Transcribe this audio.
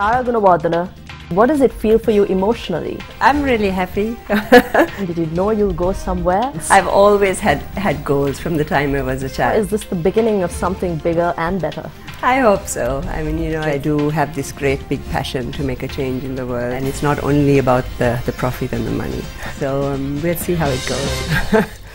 Otara Gunewardene, what does it feel for you emotionally? I'm really happy. Did you know you'll go somewhere? I've always had, had goals from the time I was a child. Is this the beginning of something bigger and better? I hope so. I mean, you know, I do have this great big passion to make a change in the world, and it's not only about the, the profit and the money. So um, we'll see how it goes.